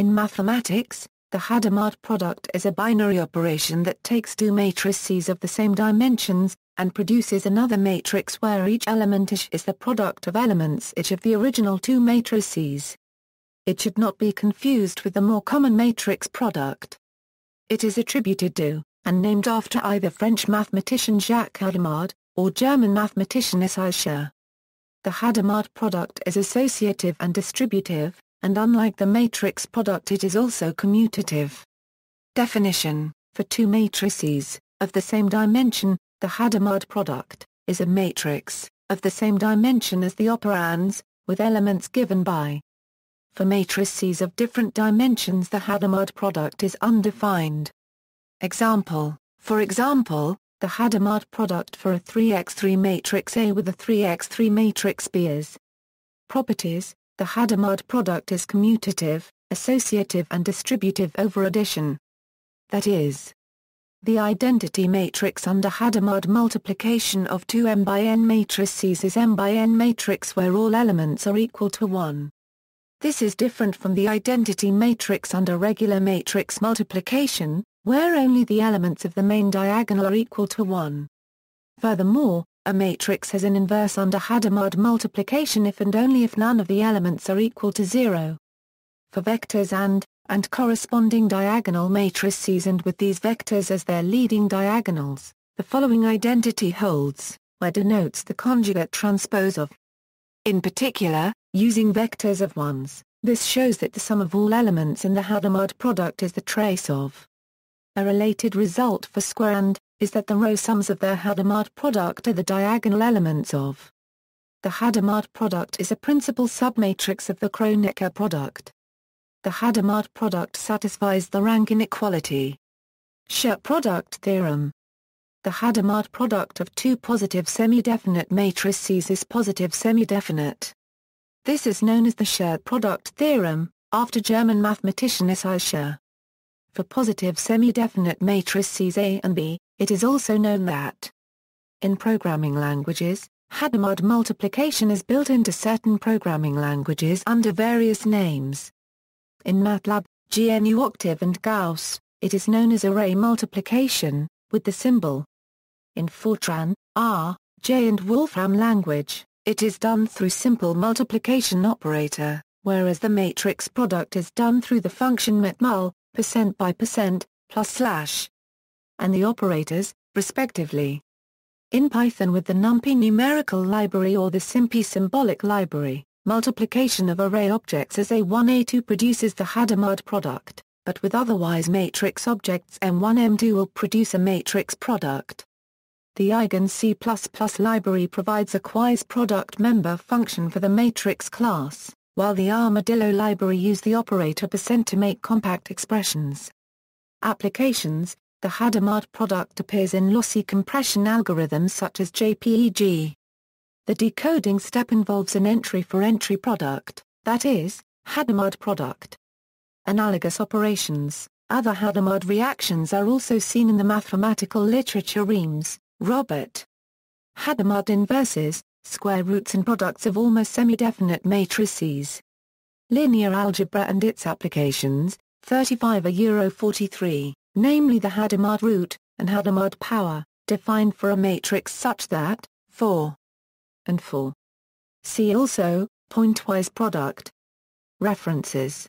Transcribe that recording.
In mathematics, the Hadamard product is a binary operation that takes two matrices of the same dimensions, and produces another matrix where each element is, the product of elements each of the original two matrices. It should not be confused with the more common matrix product. It is attributed to, and named after either French mathematician Jacques Hadamard, or German mathematician Issai Schur. The Hadamard product is associative and distributive, and unlike the matrix product it is also commutative. Definition For two matrices, of the same dimension, the Hadamard product, is a matrix, of the same dimension as the operands, with elements given by. For matrices of different dimensions the Hadamard product is undefined. Example For example, the Hadamard product for a 3x3 matrix A with a 3x3 matrix B is. Properties The Hadamard product is commutative, associative and distributive over addition. That is, the identity matrix under Hadamard multiplication of two M by N matrices is M by N matrix where all elements are equal to 1. This is different from the identity matrix under regular matrix multiplication, where only the elements of the main diagonal are equal to 1. Furthermore, a matrix has an inverse under Hadamard multiplication if and only if none of the elements are equal to 0. For vectors and, and corresponding diagonal matrices and with these vectors as their leading diagonals, the following identity holds, where denotes the conjugate transpose of. In particular, using vectors of ones, this shows that the sum of all elements in the Hadamard product is the trace of. A related result for square and, is that the row sums of their Hadamard product are the diagonal elements of. The Hadamard product is a principal submatrix of the Kronecker product. The Hadamard product satisfies the rank inequality. Schur product theorem. The Hadamard product of two positive semi-definite matrices is positive semi-definite. This is known as the Schur product theorem, after German mathematician Issai Schur. For positive semi-definite matrices A and B, it is also known that in programming languages, Hadamard multiplication is built into certain programming languages under various names. In MATLAB, GNU Octave and Gauss, it is known as array multiplication, with the symbol. In Fortran, R, J and Wolfram language, it is done through simple multiplication operator, whereas the matrix product is done through the function matmul, percent by percent, plus slash, and the operators, respectively. In Python with the NumPy numerical library or the SymPy symbolic library, Multiplication of array objects as A1A2 produces the Hadamard product, but with otherwise matrix objects M1M2 will produce a matrix product. The Eigen C++ library provides a cwiseProduct member function for the matrix class, while the Armadillo library use the operator percent to make compact expressions. Applications The Hadamard product appears in lossy compression algorithms such as JPEG. The decoding step involves an entry-for-entry -entry product, that is, Hadamard product. Analogous operations, other Hadamard reactions are also seen in the mathematical literature Reams, Robert. Hadamard inverses, square roots and products of almost semi-definite matrices. Linear algebra and its applications, 35 a Euro 43, namely the Hadamard root, and Hadamard power, defined for a matrix such that, 4 and 4. See also, pointwise product. References